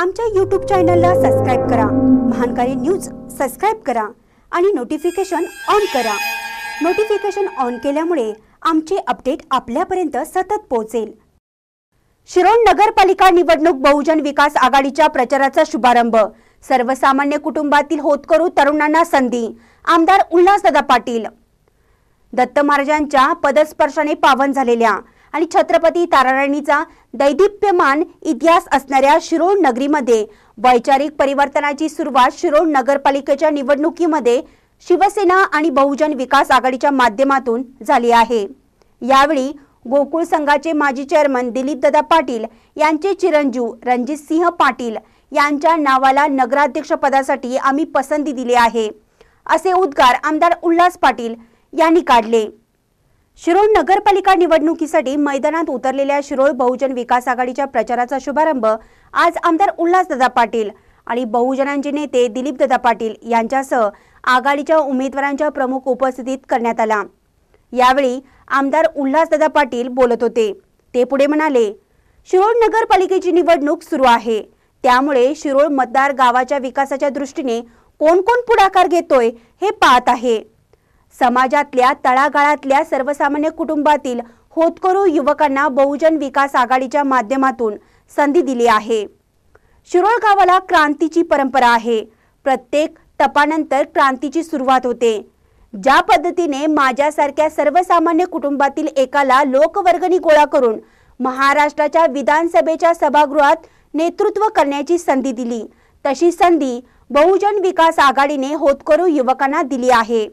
आमच्या यूट्यूब चॅनलला सबस्क्राईब करा. महानकारी न्यूज सबस्क्राईब करा आणि नोटिफिकेशन ऑन करा. नोटिफिकेशन ऑन केल्यामुळे आमचे अपडेट आपल्यापर्यंत सतत पोहोचेल. शिरोळ नगरपालिका निवडणूक बहुजन विकास आघाडीच्या प्रचाराचा शुभारंभ. सर्वसामान्य कुटुंबातील होतकरू तरुणांना संधी. आमदार उल्हासदादा पाटील. दत्त महाराजांच्या पदस्पर्शाने पावन झालेल्या आणि छत्रपती ताराराणीचा दैदिप्यमान इतिहास असणाऱ्या शिरोळ नगरीमध्ये वैचारिक परिवर्तनाची सुरुवात शिरोळ नगरपालिकेच्या निवडणुकीमध्ये शिवसेना आणि बहुजन विकास आघाडीच्या माध्यमातून झाली आहे. यावेळी गोकुळ संघाचे माजी चेअरमन दिलीपदादा पाटील यांचे चिरंजीव रणजित सिंह पाटील यांच्या नावाला नगराध्यक्ष पदासाठी आम्ही पसंती दिली आहे. असे उद्गार आमदार उल्हास पाटील यांनी काढले. शिरोळ नगरपालिका निवडणुकीसाठी मैदानात उतरलेल्या शिरोळ बहुजन विकास आघाडीच्या प्रचाराचा शुभारंभ आज आमदार उल्हासदादा पाटील आणि बहुजनांचे नेते दिलीपदादा पाटील यांच्यासह आघाडीच्या उमेदवारांच्या प्रमुख उपस्थितीत करण्यात आला. यावेळी आमदार उल्हासदादा पाटील बोलत होते. ते पुढे म्हणाले शिरोळ नगरपालिकेची निवडणूक सुरू आहे. त्यामुळे शिरोळ मतदार गावाच्या विकासाच्या दृष्टीने कोण कोण पुढाकार घेतोय हे पाहत आहे. समाजातल्या तळागाळातल्या सर्वसामान्य कुटुंबातील होतकरू युवकांना बहुजन विकास आघाडीच्या माध्यमातून संधी दिली आहे. शिरोळ गावाला क्रांतीची परंपरा आहे. प्रत्येक टपानंतर क्रांतीची सुरुवात होते. ज्या पद्धतीने माझ्यासारख्या सर्वसामान्य कुटुंबातील एकाला लोकवर्गणी गोळा करून महाराष्ट्राच्या विधानसभेच्या सभागृहात नेतृत्व करण्याची संधी दिली तशी संधी बहुजन विकास आघाडीने होतकरू युवकांना दिली आहे.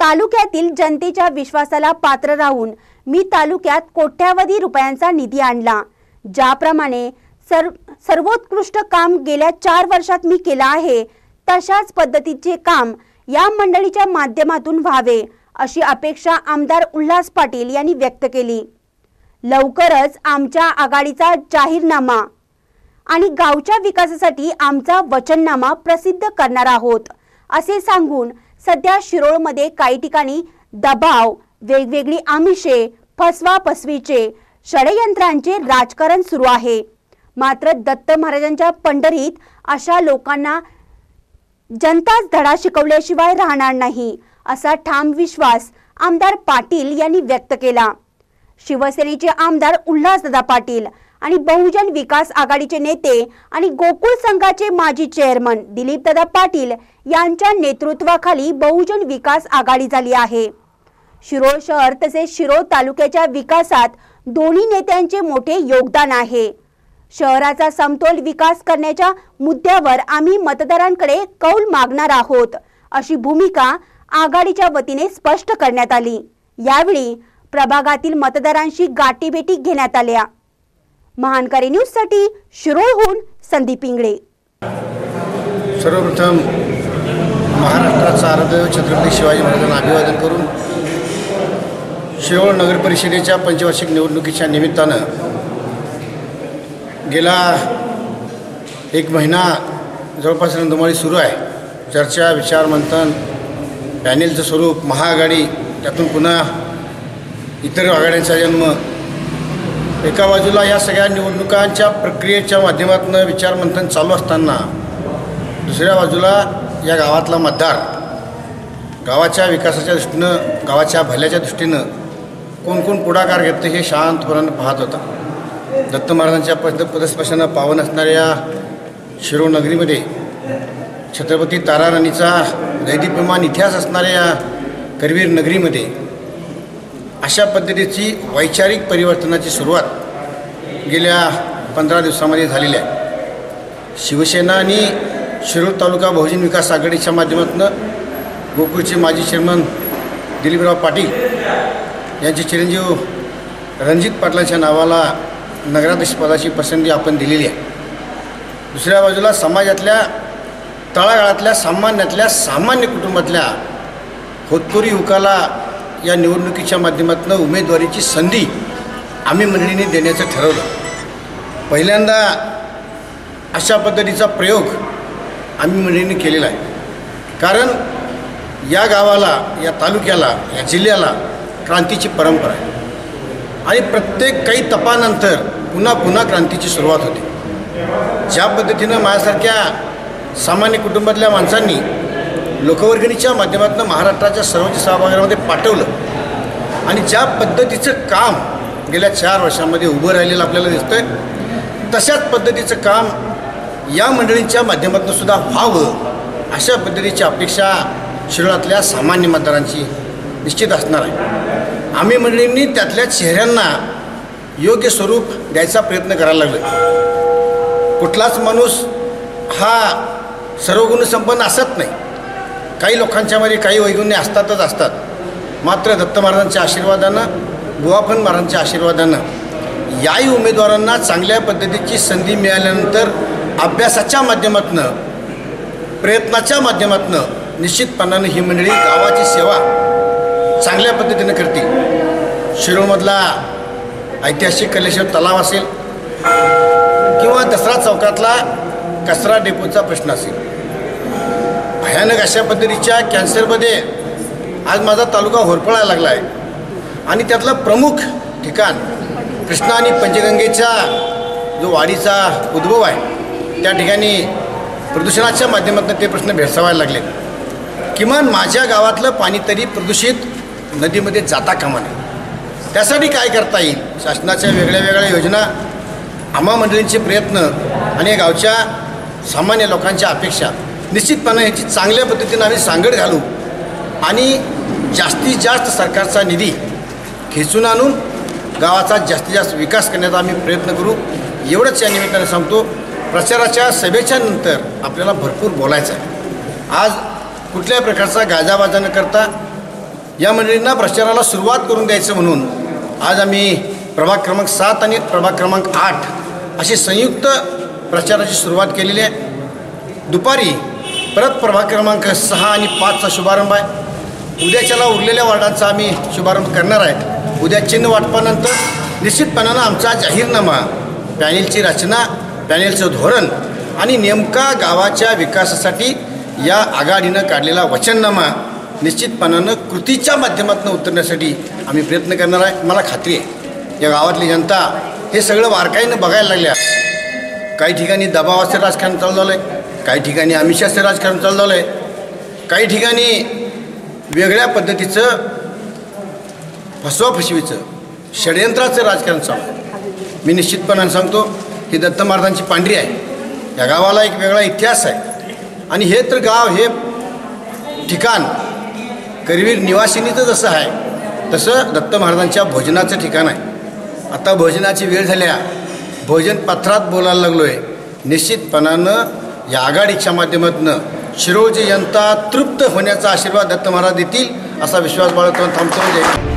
तालुक्यातील जनतेच्या विश्वासाला पात्र राहून मी तालुक्यात कोट्यावधी रुपयांचा निधी आणला. ज्याप्रमाणे सर सर्वोत्कृष्ट काम गेल्या चार वर्षात मी केलं आहे तशाच पद्धतीचे काम या मंडळीच्या माध्यमातून व्हावे अशी अपेक्षा आमदार उल्हास पाटील यांनी व्यक्त केली. लवकरच आमच्या आघाडीचा जाहीरनामा आणि गावच्या विकासासाठी आमचा वचननामा प्रसिद्ध करणार आहोत असे सांगून सध्या शिरोळमध्ये काही ठिकाणी दबाव वेगवेगळी आमिषे फसवा फसवीचे षडयंत्रांचे राजकारण सुरू आहे. मात्र दत्त महाराजांच्या पंढरीत अशा लोकांना जनताच धडा शिकवल्याशिवाय राहणार नाही असा ठाम विश्वास आमदार पाटील यांनी व्यक्त केला. शिवसेनेचे आमदार उल्हासदादा पाटील आणि बहुजन विकास आघाडीचे नेते आणि गोकुळ संघाचे माजी चेअरमन दिलीपदादा पाटील यांच्या नेतृत्वाखाली बहुजन विकास आघाडी झाली आहे. शिरोळ शहर तसेच शिरोळ तालुक्याच्या विकासात दोन्ही नेत्यांचे मोठे योगदान आहे. शहराचा समतोल विकास करण्याच्या मुद्द्यावर आम्ही मतदारांकडे कौल मागणार आहोत अशी भूमिका आघाडीच्या वतीने स्पष्ट करण्यात आली. यावेळी प्रभागातील मतदारांशी गाठीभेटी घेण्यात आल्या. महानकारी न्यूजसाठी शिरोळहून संदीप इंगळे. सर्वप्रथम महाराष्ट्राचा आराध्य छत्रपती शिवाजी महाराजांना अभिवादन करून शिरोळ नगर परिषदेच्या पंचवार्षिक निवडणुकीच्या निमित्तानं गेला एक महिना जवळपास रणधुमाळी सुरू आहे. चर्चा विचारमंथन पॅनेलचं स्वरूप महाआघाडी त्यातून पुन्हा इतर आघाड्यांचा जन्म एका बाजूला या सगळ्या निवडणुकांच्या प्रक्रियेच्या माध्यमातून विचारमंथन चालू असताना दुसऱ्या बाजूला या गावातला मतदार गावाच्या विकासाच्या दृष्टीनं गावाच्या भल्याच्या दृष्टीनं कोण कोण पुढाकार घेतं हे शांतपणानं पाहत होता. दत्त महाराजांच्या पद पदस्पर्शानं पावन असणाऱ्या शिरोनगरीमध्ये छत्रपती ताराराणीचा दैदिप्यमान इतिहास असणाऱ्या करवीर नगरीमध्ये अशा पद्धतीची वैचारिक परिवर्तनाची सुरुवात गेल्या पंधरा दिवसामध्ये झालेली आहे. शिवसेना आणि शिरूर तालुका बहुजन विकास आघाडीच्या माध्यमातून गोकुळचे माजी चेअरमन दिलीपराव पाटील यांचे चिरंजीव रणजित पाटलांच्या नावाला नगराध्यक्षपदाची पसंती आपण दिलेली आहे. दुसऱ्या बाजूला समाजातल्या तळागाळातल्या सामान्यातल्या सामान्य कुटुंबातल्या होतकरी युवकाला या निवडणुकीच्या माध्यमातून उमेदवारीची संधी आम्ही मंडळीने देण्याचं ठरवलं. पहिल्यांदा अशा पद्धतीचा प्रयोग आम्ही मंडळीने केलेला आहे. कारण या गावाला या तालुक्याला या जिल्ह्याला क्रांतीची परंपरा आहे. आणि प्रत्येक काही तपानंतर पुन्हा पुन्हा क्रांतीची सुरुवात होते. ज्या पद्धतीनं माझ्यासारख्या सामान्य कुटुंबातल्या माणसांनी लोकवर्गणीच्या माध्यमातून महाराष्ट्राच्या सर्वोच्च सभागृहामध्ये पाठवलं. आणि ज्या पद्धतीचं काम गेल्या चार वर्षामध्ये उभं राहिलेलं आपल्याला दिसतं आहे तशाच पद्धतीचं काम या मंडळींच्या माध्यमातून सुद्धा व्हावं अशा पद्धतीची अपेक्षा शिरोळातल्या सामान्य मतदारांची निश्चित असणार आहे. आम्ही मंडळींनी त्यातल्या चेहऱ्यांना योग्य स्वरूप द्यायचा प्रयत्न करायला लागलो कुठलाच माणूस हा सर्वगुणसंपन्न असत नाही. काही लोकांच्यामध्ये काही वैगुण्य असतातच असतात. मात्र दत्त महाराजांच्या आशीर्वादानं बुवाफन महाराजांच्या आशीर्वादानं याही उमेदवारांना चांगल्या पद्धतीची संधी मिळाल्यानंतर अभ्यासाच्या माध्यमातून प्रयत्नाच्या माध्यमातून निश्चितपणानं ही मंडळी गावाची सेवा चांगल्या पद्धतीनं करतील. शिरोमधला ऐतिहासिक कलेश्वर तलाव असेल किंवा दसरा चौकातला कचरा डेपोचा प्रश्न असेल. भयानक अशा पद्धतीच्या कॅन्सरमध्ये आज माझा तालुका होरपळायला लागला आहे आणि त्यातलं प्रमुख ठिकाण कृष्णा आणि पंचगंगेचा जो वाढीचा उद्भव आहे त्या ठिकाणी प्रदूषणाच्या माध्यमातून ते प्रश्न भेडसावायला लागले किमान माझ्या गावातलं पाणी तरी प्रदूषित नदीमध्ये जाता कामा नये. त्यासाठी काय करता येईल? शासनाच्या वेगळ्या वेगळ्या योजना आम्हा मंडळींचे प्रयत्न आणि गावच्या सामान्य लोकांच्या अपेक्षा निश्चितपणे ह्याची चांगल्या पद्धतीनं आम्ही सांगड घालू. आणि जास्तीत जास्त सरकारचा निधी खेचून आणून गावाचा जास्तीत जास्त विकास करण्याचा आम्ही प्रयत्न करू. एवढंच या निमित्ताने सांगतो प्रचाराच्या सभेच्या नंतर आपल्याला भरपूर बोलायचं आहे. आज कुठल्याही प्रकारचा गाजाबाजा न करता या मंडळींना प्रचाराला सुरुवात करून द्यायचं म्हणून आज आम्ही प्रभाग क्रमांक सात आणि प्रभाग क्रमांक आठ अशी संयुक्त प्रचाराची सुरुवात केलेली आहे. दुपारी परत प्रभाग क्रमांक सहा आणि पाचचा शुभारंभ आहे. उद्याच्याला उरलेल्या वार्डांचा आम्ही शुभारंभ करणार आहे. उद्या चिन्ह वाटपानंतर निश्चितपणानं आमचा जाहीरनामा पॅनेलची रचना पॅनेलचं धोरण आणि नेमका गावाच्या विकासासाठी या आघाडीनं काढलेला वचननामा निश्चितपणानं कृतीच्या माध्यमातून उतरण्यासाठी आम्ही प्रयत्न करणार आहे. मला खात्री आहे या गावातली जनता हे सगळं बारकाईनं बघायला लागल्या. काही ठिकाणी दबावाचं राजकारण चालू झालं आहे काही ठिकाणी अमिषाचं राजकारण चालू झालं आहे काही ठिकाणी वेगळ्या पद्धतीचं फसवाफसवीचं षडयंत्राचं राजकारण चालू आहे. मी निश्चितपणाने सांगतो ही दत्त महाराजांची पांढरी आहे. या गावाला एक वेगळा इतिहास आहे. आणि हे तर गाव हे ठिकाण करवीर निवासिनीचं जसं आहे तसं दत्त महाराजांच्या भोजनाचं ठिकाण आहे. आता भोजनाची वेळ झाल्या. भोजन पत्रात बोलायला लागलो आहे निश्चितपणानं या आघाडीच्या माध्यमातून शिरोजी यंता तृप्त होण्याचा आशीर्वाद दत्त महाराज देतील असा विश्वास बाळगतो थांबतो म्हणजे